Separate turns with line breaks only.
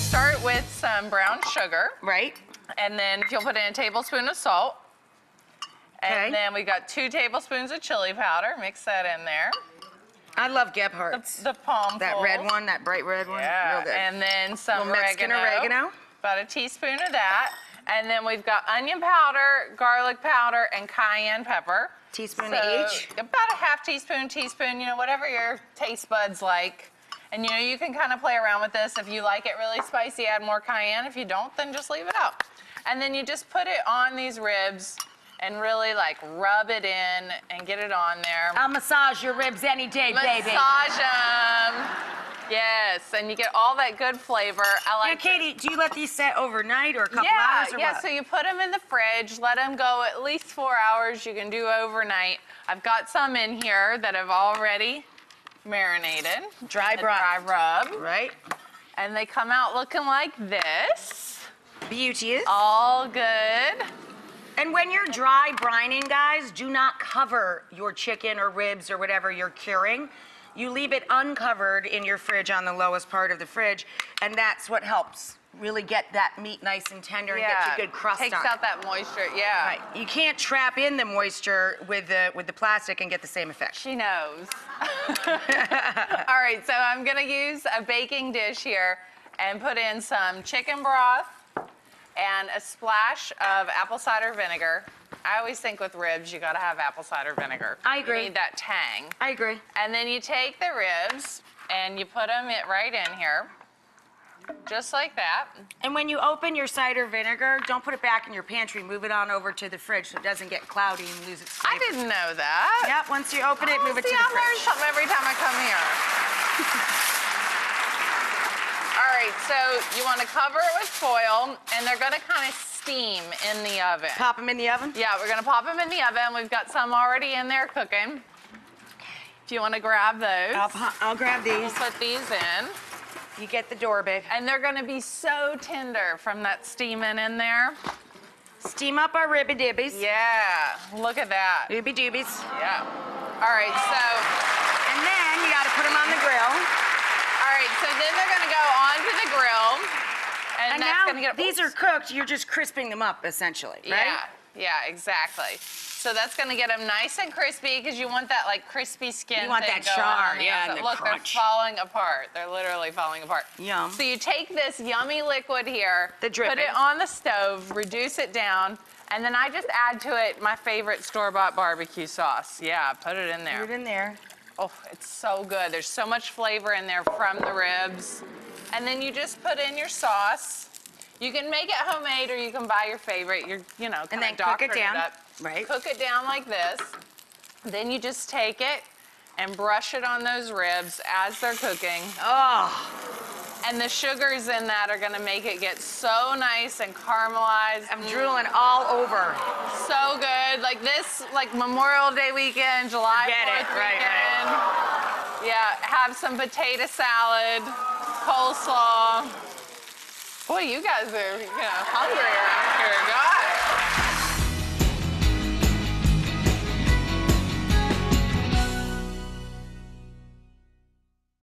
start with some brown sugar,
Right?
and then you'll put in a tablespoon of salt.
Okay.
And then we got two tablespoons of chili powder. Mix that in there.
I love Gebhardt's.
The palm
that red one, that bright red one.
Yeah.
Real good.
And then some
Mexican oregano.
About a teaspoon of that. And then we've got onion powder, garlic powder, and cayenne pepper.
Teaspoon
So,
each?
About a half teaspoon, teaspoon, you know, whatever your taste buds like. And you know, you can kind of play around with this. If you like it really spicy, add more cayenne. If you don't, then just leave it out. And then you just put it on these ribs and really like rub it in and get it on there.
I'll massage your ribs any day, baby.
Massage them. Yes, and you get all that good flavor. I like.
Now, Katie, do you let these set overnight or a couple
yeah,
hours or
yeah.
what?
So you put them in the fridge, let them go at least four hours. You can do overnight. I've got some in here that have already marinated.
Dry rub.
Dry rub.
Right?
And they come out looking like this.
Beauteous.
All good.
And when you're dry brining, guys, do not cover your chicken or ribs or whatever you're curing. You leave it uncovered in your fridge on the lowest part of the fridge, and that's what helps really get that meat nice and tender and get you good crust
Takes
on.
out that moisture. Yeah.
Right. You can't trap in the moisture with the with the plastic and get the same effect.
She knows. All right, so I'm gonna use a baking dish here and put in some chicken broth and a splash of apple cider vinegar. I always think with ribs, you gotta have apple cider vinegar.
I agree.
You need that tang.
I agree.
And then you take the ribs and you put them right in here, just like that.
And when you open your cider vinegar, don't put it back in your pantry. Move it on over to the fridge so it doesn't get cloudy and lose its flavor.
I didn't know that.
Yep, once you open it,
Oh,
move it
oh,
to the
I learn
fridge.
something every time I come here. So you want to cover it with foil, and they're going to kind of steam in the oven.
Pop them in the oven.
Yeah, we're going to pop them in the oven. We've got some already in there cooking. If you want to grab those,
I'll, I'll grab
we'll
these.
put these in.
You get the door, babe.
And they're going to be so tender from that steaming in there.
Steam up our ribby dibbies.
Yeah, look at that.
Doobie doobies.
Yeah. All right, so
And then you gotta put them on the grill.
all right, so then they're going to go onto the grill, and,
And
that's to get
these are cooked, you're just crisping them up essentially, right?
Yeah, yeah, exactly. So that's gonna get them nice and crispy because you want that like crispy skin.
You want that char,
on
yeah, and the
Look,
crunch.
they're falling apart. They're literally falling apart.
Yum.
So you take this yummy liquid here,
The
put it on the stove, reduce it down, and then I just add to it my favorite store-bought barbecue sauce. Yeah, put it in there.
Put it in there.
Oh, it's so good. There's so much flavor in there from the ribs. And then you just put in your sauce. You can make it homemade or you can buy your favorite. You're, you know,
And
kind
then
of
cook it down.
up.
Right.
Cook it down like this. Then you just take it and brush it on those ribs as they're cooking.
Oh,
And the sugars in that are gonna make it get so nice and caramelized.
I'm drooling all over.
So good. Like this, like Memorial Day weekend, July
Get it.
4th
Right, right.
Yeah, have some potato salad, coleslaw. Boy, you guys are, you know, hungry around here. God.